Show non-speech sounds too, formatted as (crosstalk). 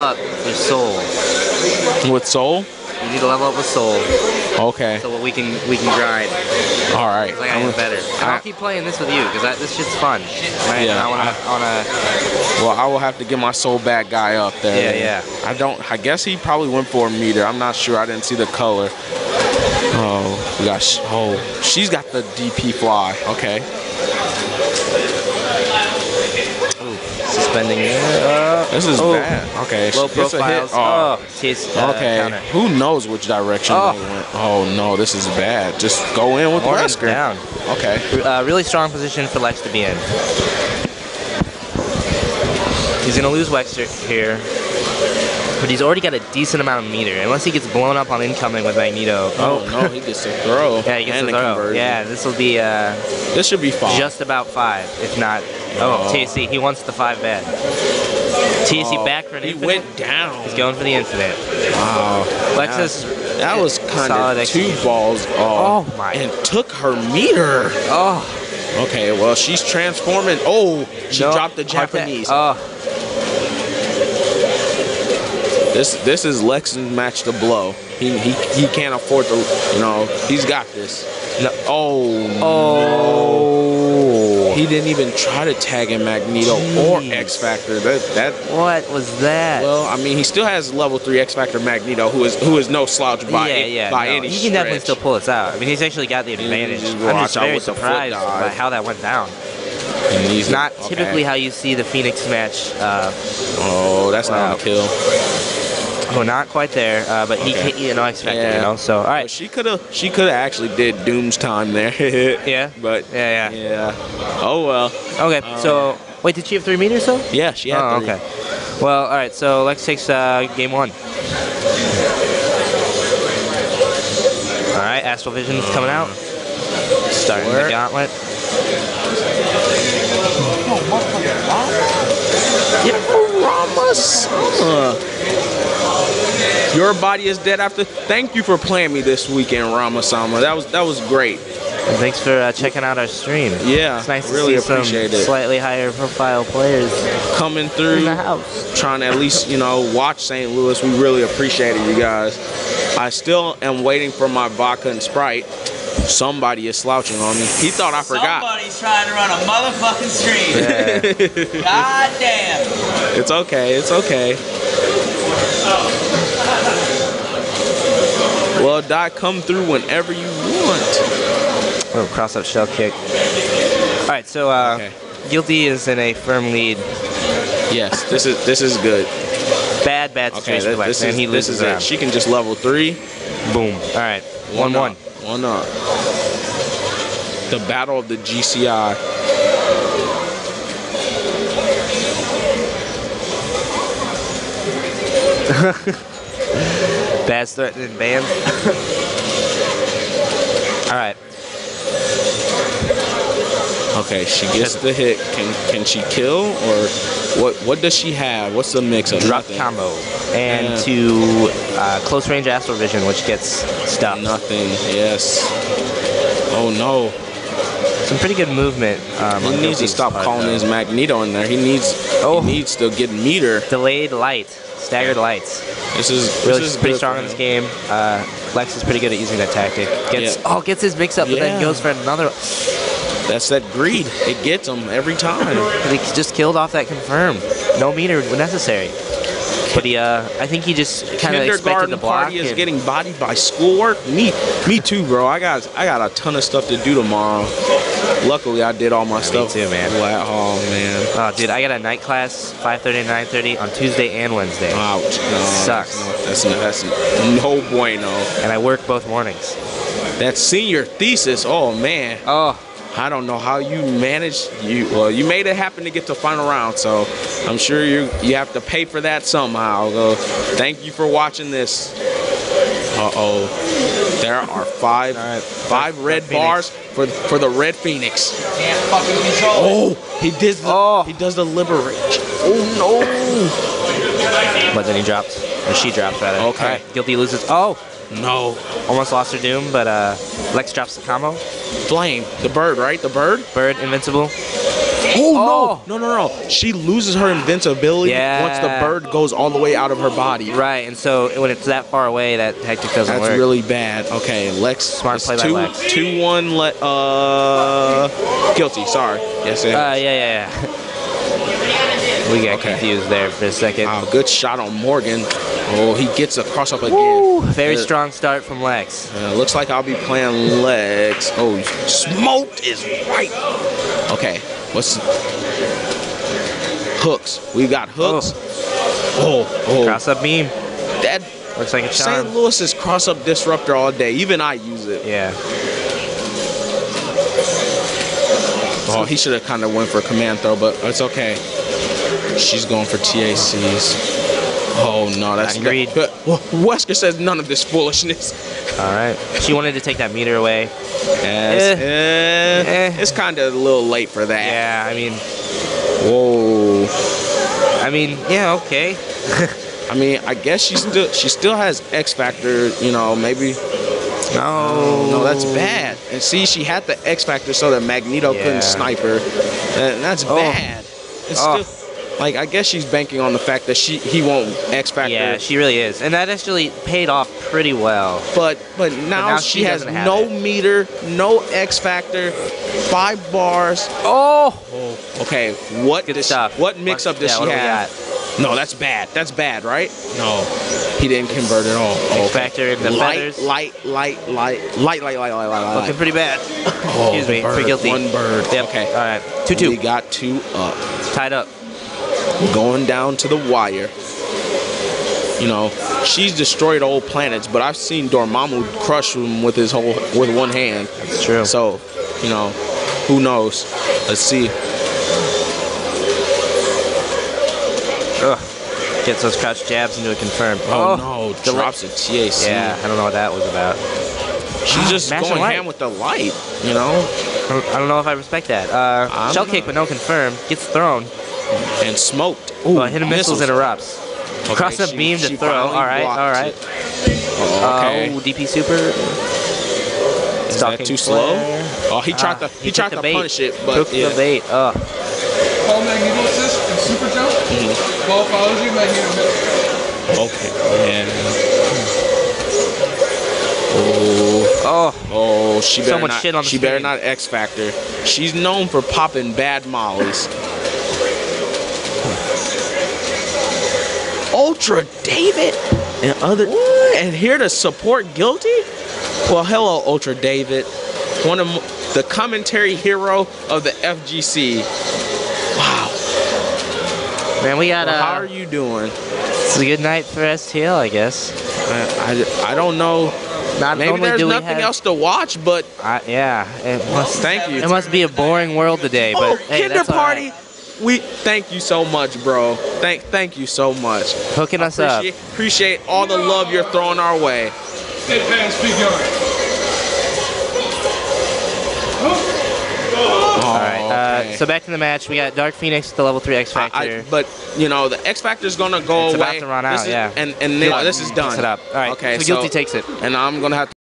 up with Soul. With Soul? You need to level up with Soul Okay. so we can we can grind. All right. Like I I'm am better. And I- I'll keep playing this with you because this shit's fun. Right? Yeah, And I wanna, I wanna. Well, I will have to get my soul bad guy up there. Yeah, yeah. I don't. I guess he probably went for a meter. I'm not sure. I didn't see the color. Oh, gosh. Oh, she's got the DP fly. Okay. Suspending it. Uh, This is oh. bad. Okay. Low she a hit. profiles. Oh. Oh, taste, uh, Okay. counter. Who knows which direction Oh. they went? Oh no, this is bad. Just go in with Morrigan's Wesker. down. Okay. Uh, really strong position for Lex to be in. He's gonna lose Wesker here, but he's already got a decent amount of meter. Unless he gets blown up on incoming with Magneto. Oh no, he gets to throw. Yeah, he gets and the throw. conversion. Yeah, this will be uh, This should be five. just about five, if not. Oh, Oh. TSC, he wants the five bad. TSC Oh, back for an He infinite. went down. He's going for the infinite. Wow. Lexus. That was kind of two execution. balls off. Oh, my. And took her meter. Oh, Okay, well she's transforming. Oh, she no, dropped the Japanese. Oh, This this is Lex's match to blow. He, he he can't afford to. You know, he's got this. no. Oh. Oh. He didn't even try to tag in Magneto or X Factor. That that. What was that? Well, I mean, he still has level three X Factor Magneto, who is who is no slouch by yeah, yeah. by no, any he can definitely still pull this out. I mean, he's actually got the advantage. I'm just very with the foot surprised by how that went down. And he's Not okay. typically how you see the Phoenix match. Uh, Oh, that's Wow. not a kill. oh, not quite there, uh, but he Okay. can't, you know, X Factor, Yeah. you know. So, all right. But she could have she could have actually did Doom's time there. (laughs) Yeah. But Yeah, yeah. yeah. Oh well. Okay. So, wait, did she have three meters though? Yeah, she had Oh, three. okay. Well, all right. So Lex takes uh, game one. All right, Astral Vision's coming out. Starting the gauntlet. Ramasama. Your body is dead after. Thank you for playing me this weekend, Ramasama. That was that was great. And thanks for uh, checking out our stream. Yeah, It's nice really to see appreciate some it. slightly higher profile players Coming in through, the house. trying to at least you know watch St. Louis. We really appreciate it, you guys. I still am waiting for my vodka and Sprite. Somebody is slouching on me. He thought I forgot. Somebody's trying to run a motherfucking stream. God damn. It's okay. It's okay. Well, Doc, come through whenever you want. Oh, cross up shell kick. All right, so uh, Okay. Guilty is in a firm lead. Yes, this is this is good. Bad, bad situation th- for Lex, this and is he this loses is it. round. She can just level three. Boom. All right, one one. up, One up. Uh, the battle of the GCI. (laughs) Bad threatening band. (laughs) All right. Okay, she gets the hit. Can can she kill or what? What does she have? What's the mix of Drop nothing? combo and Yeah. to uh, close range astral vision, which gets stuff. Nothing. Yes. Oh no. Some pretty good movement. Um, He needs to stop calling though. his Magneto in there. He needs Oh. he needs to get meter. delayed light, staggered lights. This is this Really is pretty strong in this game. Uh, Lex is pretty good at using that tactic. Gets Yeah. oh gets his mix up, but then goes for another. That's that greed. It gets them every time. He just killed off that confirm. No meter necessary. But he, uh, I think he just kind of expected the block. party is getting bodied by schoolwork. Me, me too, bro. I got I got a ton of stuff to do tomorrow. Luckily, I did all my me stuff. too, man. Wow, oh man. Oh, dude, I got a night class, 5:30 to 9:30 on Tuesday and Wednesday, Ouch. No, Sucks. No, that's that's no bueno. and I work both mornings. That senior thesis. Oh man. Oh, I don't know how you managed. You well, you made it happen to get to final round, so I'm sure you you have to pay for that somehow. So, thank you for watching this. Uh oh, there are five All right. five red, Red Phoenix. bars for for the red phoenix. Can't fucking control it. Oh, he did. The, Oh. he does the liberate. Oh no! but then he drops, or she dropped rather. Okay. All right, Guilty loses. Oh, no, almost lost her doom, but uh, Lex drops the combo. Flame, the bird, right? The bird. Bird invincible. Oh, no, no, no, no! She loses her invincibility Yeah. once the bird goes all the way out of her body. Right, and so when it's that far away, that tactic doesn't That's work. really bad. Okay, Lex. Smart play by two, Lex. Two one. Let uh, guilty. Sorry. Yes. it Uh, yeah, yeah, yeah. (laughs) We got Okay. confused there for a second. Wow, good shot on Morrigan. Oh, he gets a cross up again. Woo, very Uh, strong start from Lex. Uh, looks like I'll be playing Lex. Oh, smoked is right. Okay, what's hooks? We got hooks. Oh, oh, Cross up beam. that Looks like a St. charm. Louis's cross up disruptor all day. Even I use it. Yeah. Oh, he should have kind of went for a command throw, but it's okay. She's going for TACs. Oh no, that's Agreed. But Wesker says none of this foolishness. All right. She wanted to take that meter away. Yes, Eh. eh. It's kind of a little late for that. Yeah, I mean, Whoa. I mean, yeah, okay. (laughs) I mean, I guess she still she still has X Factor. You know, maybe. No, No, that's bad. And see, she had the X Factor so that Magneto Yeah. couldn't snipe her. And that's Oh. bad. It's Oh. still like I guess she's banking on the fact that she he won't X Factor. Yeah, she really is, and that actually paid off pretty well. but but now, now she, she has doesn't no it. meter, no X Factor, five bars. Oh, oh Okay, what good does stuff. What mix up does yeah, she what do we have? No, that's bad. That's bad, right? No, he didn't convert at all. got? Okay. Factor in the light, feathers. light, light, light, light, light, light, light, light, light. Looking pretty bad. Oh, Excuse me, bird, for guilty. One bird. Yep. Okay. All right. Two two. We two. got two up. Tied up. Going down to the wire. You know, she's destroyed old planets, but I've seen Dormammu crush them with his whole with one hand. It's true. So, you know, who knows? Let's see. Ugh. Gets those crouch jabs into a confirm. Oh, no, the drops a TAC. Yeah, I don't know what that was about. She's just going ham with the light, you know, I don't, know if I respect that. Uh, shell kick, but no confirm. Gets thrown. And smoked. But hit a missiles, missiles. interrupts. Okay, Cross up she- beam to throw. All right, all right. Oh, okay. Oh, DP super. Is that too slow? flare. Oh, he tried Ah, to he, took tried to bait. punish it, but Took yeah. the bait. Ugh. Call Magneto assist and super jump. Ball follows you, Magneto hits. Okay. Yeah. Oh, Oh, oh, she So better much not. shit on the she better not X Factor. She's known for popping bad mollies. Ultra David and other and here to support guilty. Well, hello, Ultra David, one of the commentary hero of the FGC. Wow. man, we got Well, how uh, are you doing? it's a good night for STL, I guess. I, I, I don't know. Not Maybe only there's do we nothing have- else to watch, but I, yeah, it must. thank you. It must be a boring world today, but oh, hey, Kinder that's all Party. right. We thank you so much, bro. Thank thank you so much. Hooking us up. Appreciate, appreciate all the love you're throwing our way. Deadpan speak yard. All All right. Uh, so back to the match. We got Dark Phoenix, the level three X Factor. but you know the X Factor is gonna go It's away. about to run This out, is- yeah. And and then, this is done. Mix it up. All right. Okay. So Guilty takes it. And I'm gonna have to.